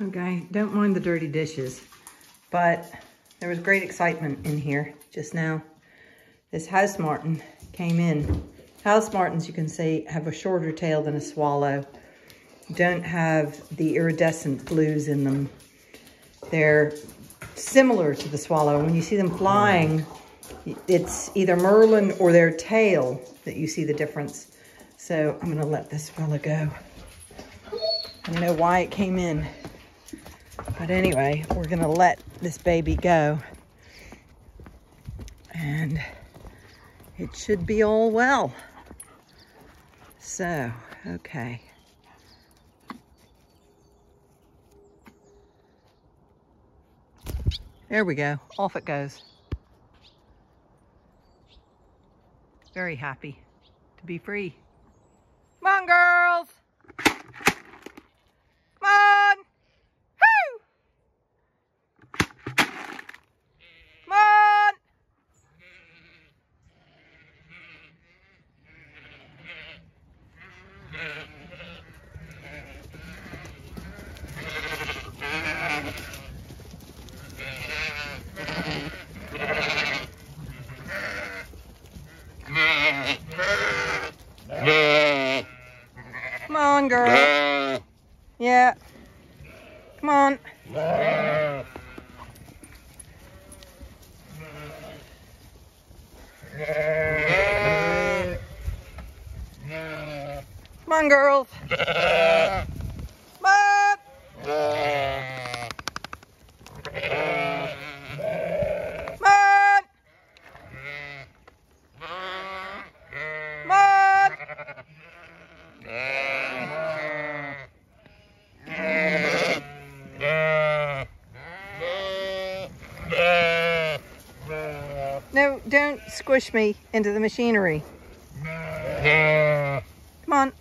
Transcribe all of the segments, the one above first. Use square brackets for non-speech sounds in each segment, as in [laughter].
Okay, don't mind the dirty dishes, but there was great excitement in here just now. This house martin came in. House martins, you can see, have a shorter tail than a swallow. Don't have the iridescent blues in them. They're similar to the swallow. When you see them flying, it's either Merlin or their tail that you see the difference. So I'm gonna let this fella go. I don't know why it came in. But anyway, we're gonna let this baby go. And it should be all well. So, okay. There we go, off it goes. Very happy to be free. Come on, girls. Come on. Woo! Come on. Come on, girl. Yeah. Come on. Come on, girls. [laughs] Come on. Come on. Come on. No, don't squish me into the machinery. Come on.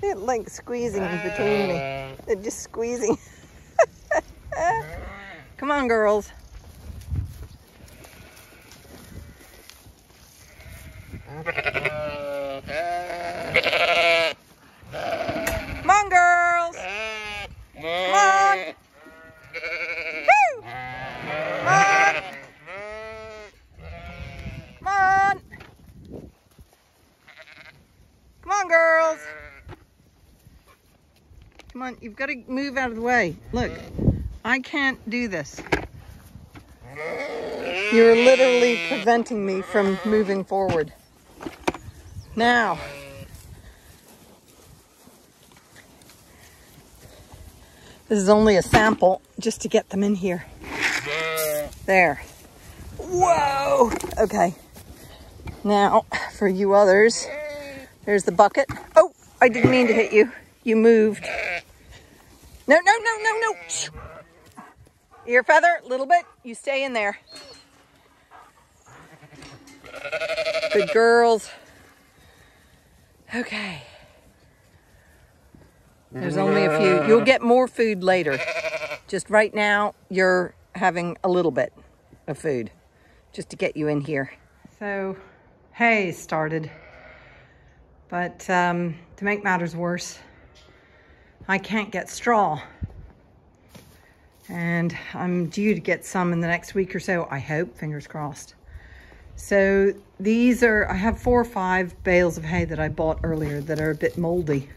They're like squeezing in between me. They're just squeezing. [laughs] Come on, girls. Come on, girls. Come on. Woo! Come on. Come on. Come on, girls. Come on, you've got to move out of the way. Look, I can't do this. You're literally preventing me from moving forward. Now, this is only a sample just to get them in here. There. Whoa! Okay. Now, for you others, there's the bucket. Oh, I didn't mean to hit you. You moved. No, no, no, no, no. Ear feather, a little bit. You stay in there. Good girls. Okay. There's only a few. You'll get more food later. Just right now, you're having a little bit of food just to get you in here. So, hay started. But um, to make matters worse, I can't get straw. And I'm due to get some in the next week or so, I hope, fingers crossed. So these are, I have four or five bales of hay that I bought earlier that are a bit moldy.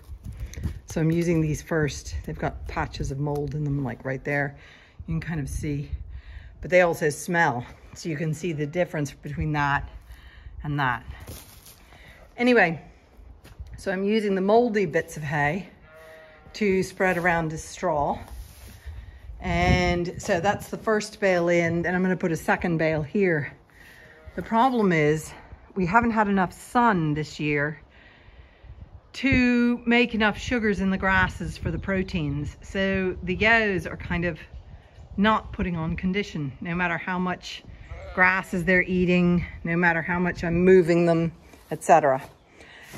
So I'm using these first. They've got patches of mold in them, like right there. You can kind of see, but they also smell. So you can see the difference between that and that. Anyway, so I'm using the moldy bits of hay to spread around as straw. And so that's the first bale in, and I'm gonna put a second bale here. The problem is we haven't had enough sun this year to make enough sugars in the grasses for the proteins. So the ewes are kind of not putting on condition, no matter how much grasses they're eating, no matter how much I'm moving them, etc.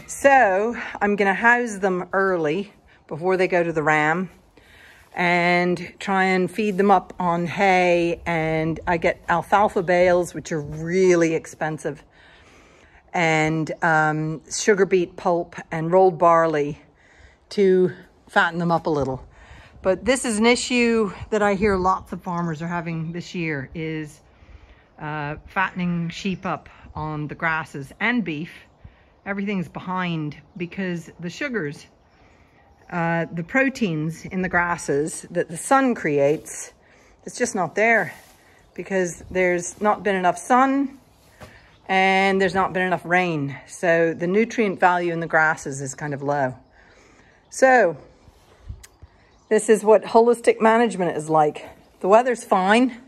So I'm gonna house them early before they go to the ram. and try and feed them up on hay. And I get alfalfa bales, which are really expensive, and um, sugar beet pulp and rolled barley to fatten them up a little. But this is an issue that I hear lots of farmers are having this year is uh, fattening sheep up on the grasses and beef. Everything's behind because the sugars uh, the proteins in the grasses that the sun creates, it's just not there because there's not been enough sun and there's not been enough rain. So the nutrient value in the grasses is kind of low. So this is what holistic management is like. The weather's fine,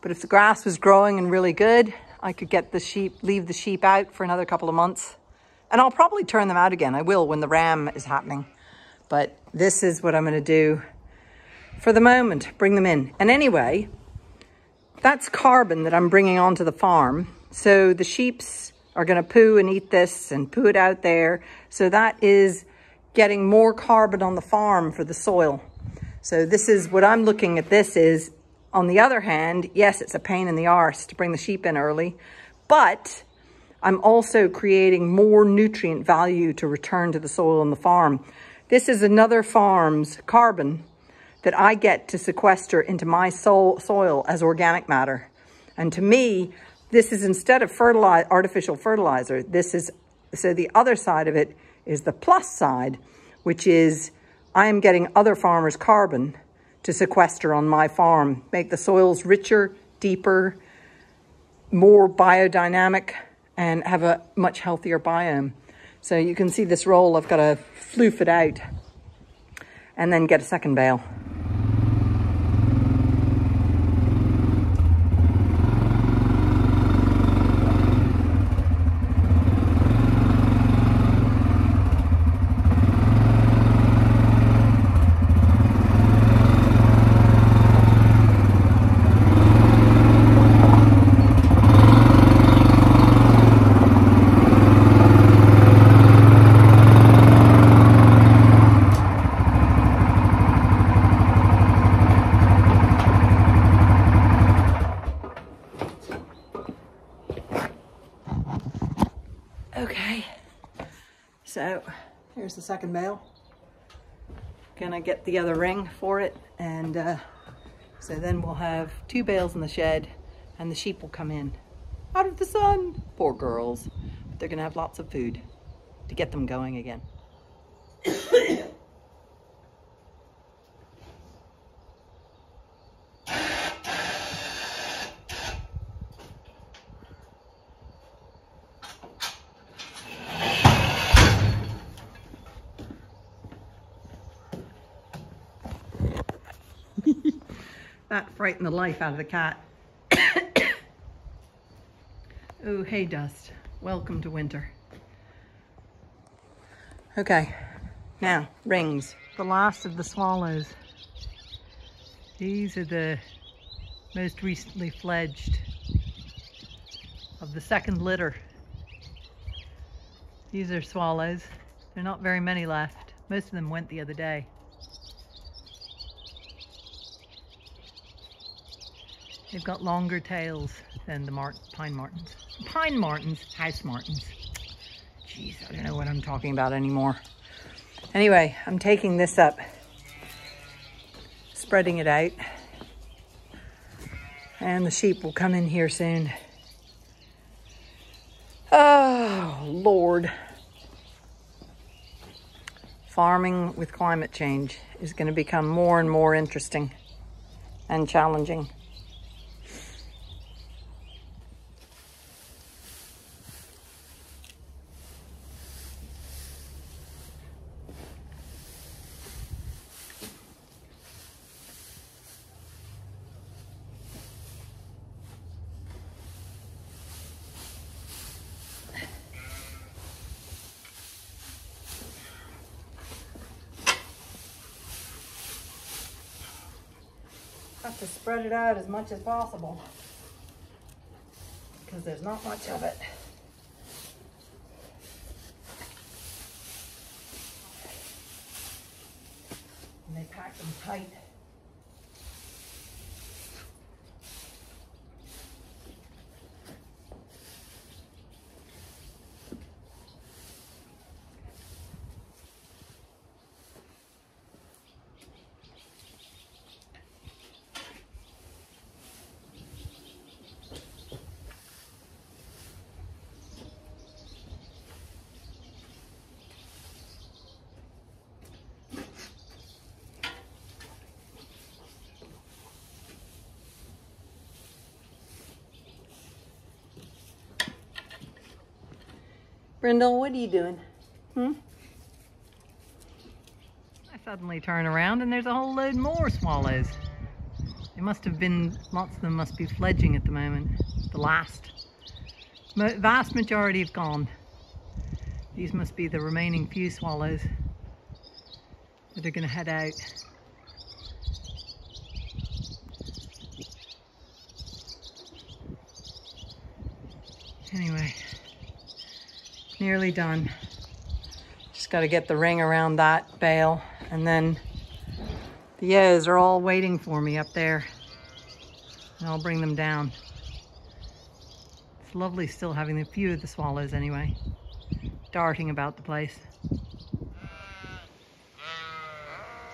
but if the grass was growing and really good, I could get the sheep, leave the sheep out for another couple of months. And I'll probably turn them out again. I will when the ram is happening. But this is what I'm going to do for the moment, bring them in. And anyway, that's carbon that I'm bringing onto the farm. So the sheeps are going to poo and eat this and poo it out there. So that is getting more carbon on the farm for the soil. So this is what I'm looking at this is, on the other hand, yes, it's a pain in the arse to bring the sheep in early, but I'm also creating more nutrient value to return to the soil on the farm. This is another farm's carbon that I get to sequester into my soil, soil as organic matter. And to me, this is instead of fertilize, artificial fertilizer, this is, so the other side of it is the plus side, which is I am getting other farmers' carbon to sequester on my farm, make the soils richer, deeper, more biodynamic, and have a much healthier biome. So you can see this roll, I've got to floof it out and then get a second bale. Here's the second bale. Gonna get the other ring for it and uh, so then we'll have two bales in the shed and the sheep will come in out of the sun. Poor girls. But they're gonna have lots of food to get them going again. That frightened the life out of the cat. [coughs] oh, hey dust. Welcome to winter. Okay, now rings. The last of the swallows. These are the most recently fledged of the second litter. These are swallows. There are not very many left. Most of them went the other day. They've got longer tails than the Mart pine martens. Pine martens, house martins. Jeez, I don't know what I'm talking about anymore. Anyway, I'm taking this up, spreading it out, and the sheep will come in here soon. Oh, Lord. Farming with climate change is going to become more and more interesting and challenging. To spread it out as much as possible because there's not much of it. And they pack them tight. Brindle, what are you doing? Hmm? I suddenly turn around and there's a whole load more swallows. They must have been, lots of them must be fledging at the moment. The last. Vast majority have gone. These must be the remaining few swallows that are going to head out. Anyway nearly done. Just got to get the ring around that bale and then the ewes are all waiting for me up there and I'll bring them down. It's lovely still having a few of the swallows anyway, darting about the place.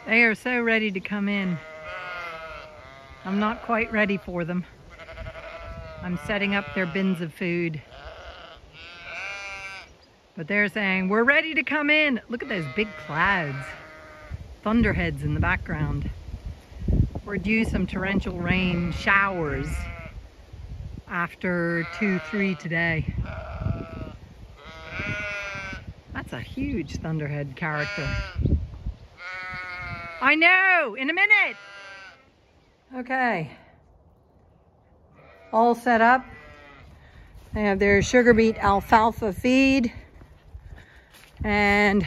They are so ready to come in. I'm not quite ready for them. I'm setting up their bins of food. But they're saying, we're ready to come in. Look at those big clouds. Thunderheads in the background. We're due some torrential rain showers after 2-3 today. That's a huge thunderhead character. I know, in a minute. Okay. All set up. They have their sugar beet alfalfa feed and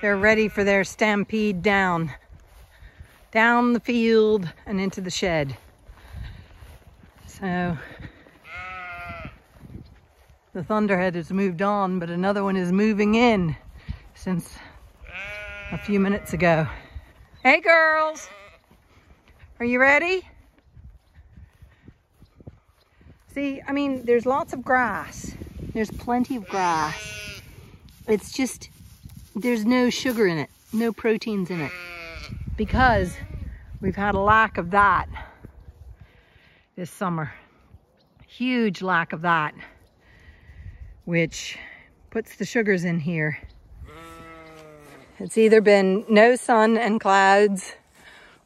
they're ready for their stampede down. Down the field and into the shed. So the thunderhead has moved on but another one is moving in since a few minutes ago. Hey girls. Are you ready? See i mean there's lots of grass. There's plenty of grass it's just, there's no sugar in it, no proteins in it because we've had a lack of that this summer. Huge lack of that, which puts the sugars in here. It's either been no sun and clouds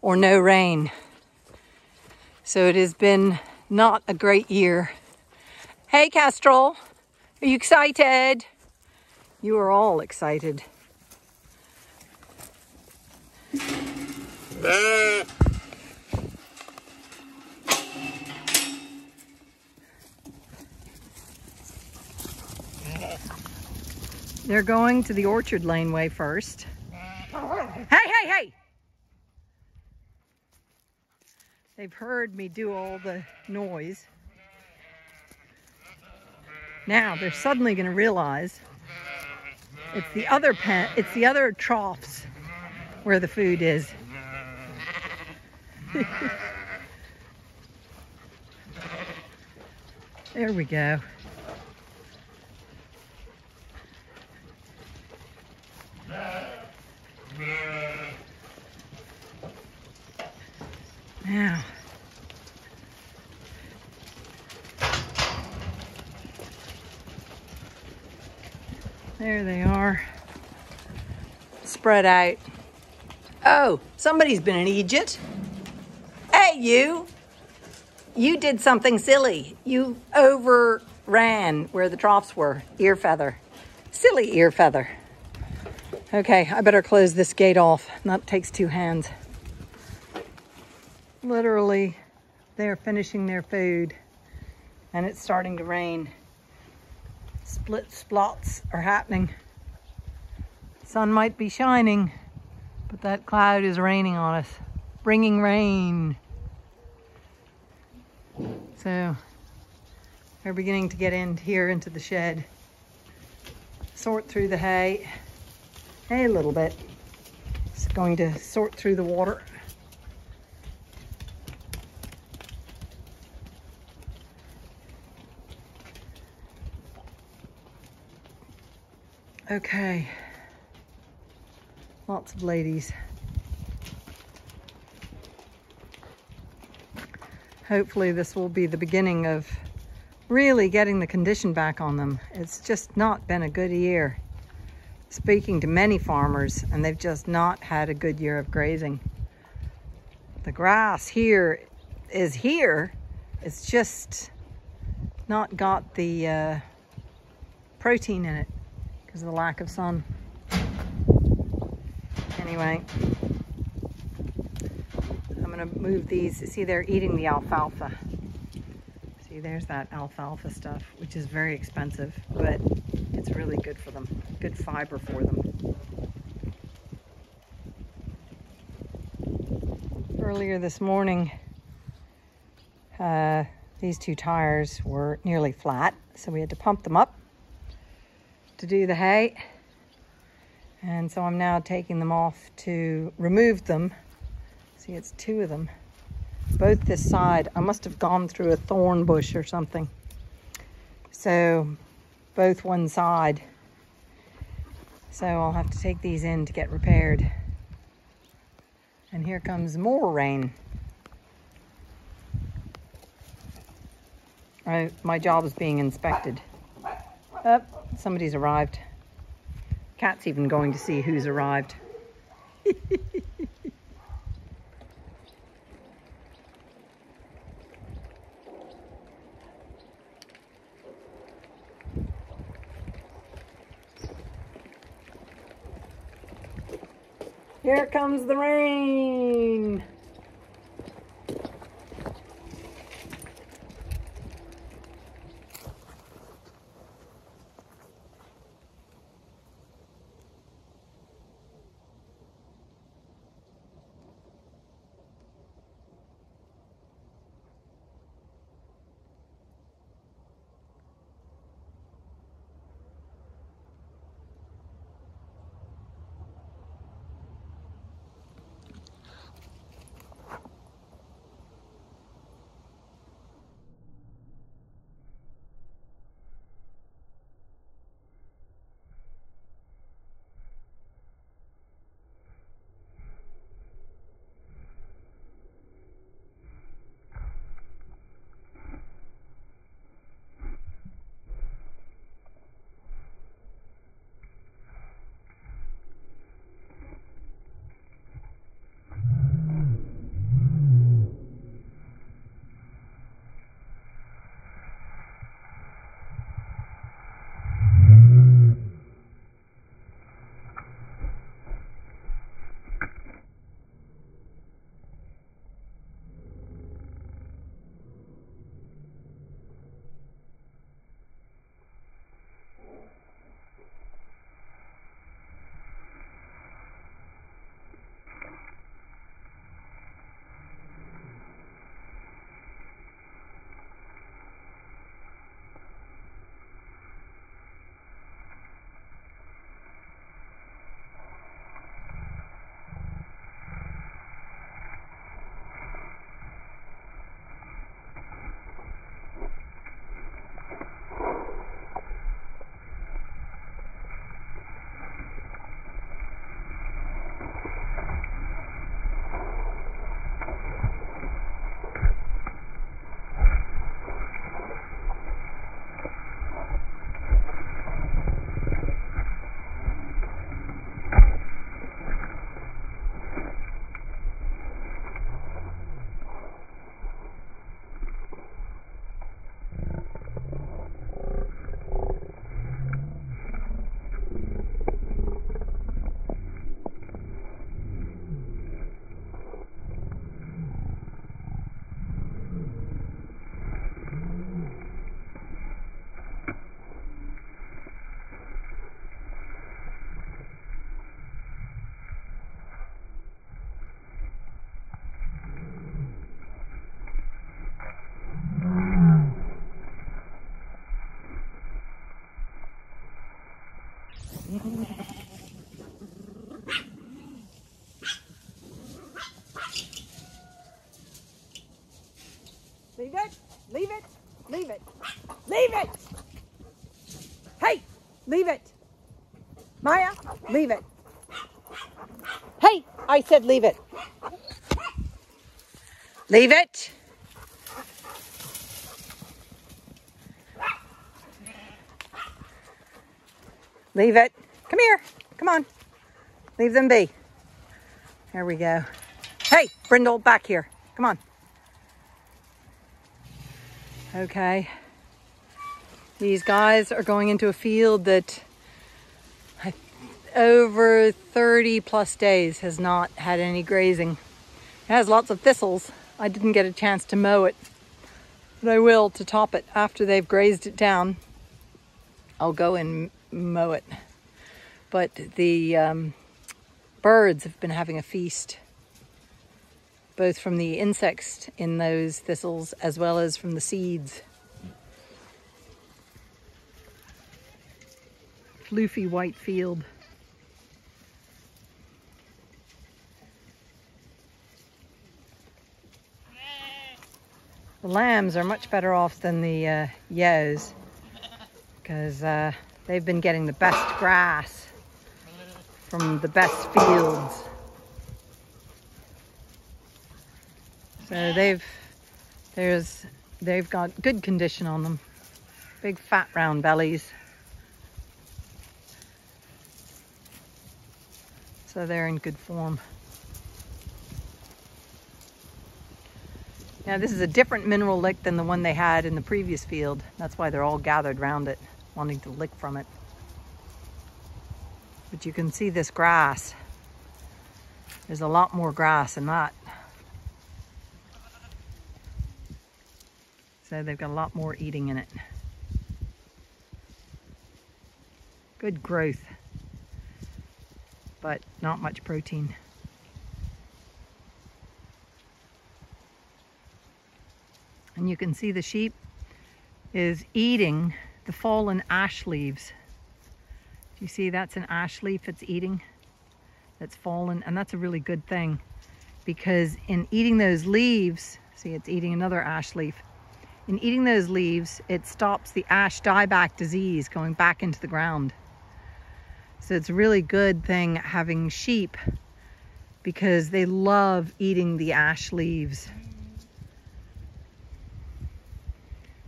or no rain. So it has been not a great year. Hey, Kestrel, are you excited? You are all excited. They're going to the orchard laneway first. Hey, hey, hey! They've heard me do all the noise. Now they're suddenly going to realize it's the other pen, it's the other troughs where the food is. [laughs] there we go. Now, There they are. Spread out. Oh, somebody's been in Egypt. Hey, you. You did something silly. You overran where the troughs were. Ear feather. Silly ear feather. Okay, I better close this gate off. That takes two hands. Literally, they're finishing their food and it's starting to rain split splots are happening. Sun might be shining, but that cloud is raining on us, bringing rain. So we're beginning to get in here into the shed, sort through the hay, hay a little bit. It's going to sort through the water. Okay. Lots of ladies. Hopefully this will be the beginning of really getting the condition back on them. It's just not been a good year. Speaking to many farmers and they've just not had a good year of grazing. The grass here is here. It's just not got the uh, protein in it because of the lack of sun. Anyway, I'm gonna move these. See, they're eating the alfalfa. See, there's that alfalfa stuff, which is very expensive, but it's really good for them. Good fiber for them. Earlier this morning, uh, these two tires were nearly flat, so we had to pump them up to do the hay. And so I'm now taking them off to remove them. See, it's two of them. Both this side, I must have gone through a thorn bush or something. So both one side. So I'll have to take these in to get repaired. And here comes more rain. I, my job is being inspected. Oh, somebody's arrived. Cat's even going to see who's arrived. Here comes the rain. Leave it, leave it, leave it, leave it! Hey, leave it. Maya, leave it. Hey, I said leave it. Leave it. Leave it. Come here. Come on. Leave them be. There we go. Hey, Brindle, back here. Come on. Okay. These guys are going into a field that over 30 plus days has not had any grazing. It has lots of thistles. I didn't get a chance to mow it, but I will to top it after they've grazed it down. I'll go and mow it. But the um, birds have been having a feast, both from the insects in those thistles as well as from the seeds. Floofy white field. The lambs are much better off than the uh, because uh, they've been getting the best grass from the best fields. So they've there's they've got good condition on them. Big fat round bellies. So they're in good form. Now this is a different mineral lick than the one they had in the previous field. That's why they're all gathered around it, wanting to lick from it. But you can see this grass. There's a lot more grass in that. So they've got a lot more eating in it. Good growth, but not much protein. and you can see the sheep is eating the fallen ash leaves. Do you see that's an ash leaf it's eating that's fallen and that's a really good thing because in eating those leaves, see it's eating another ash leaf, in eating those leaves it stops the ash dieback disease going back into the ground. So it's a really good thing having sheep because they love eating the ash leaves.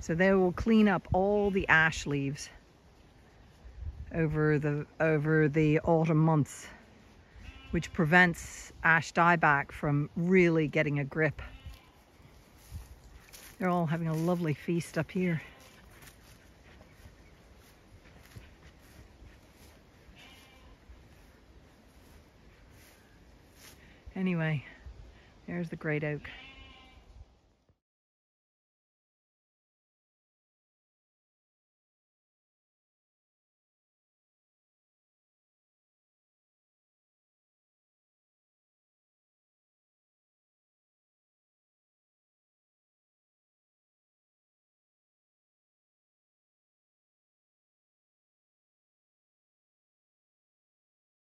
So they will clean up all the ash leaves over the over the autumn months, which prevents ash dieback from really getting a grip. They're all having a lovely feast up here. Anyway, there's the great oak.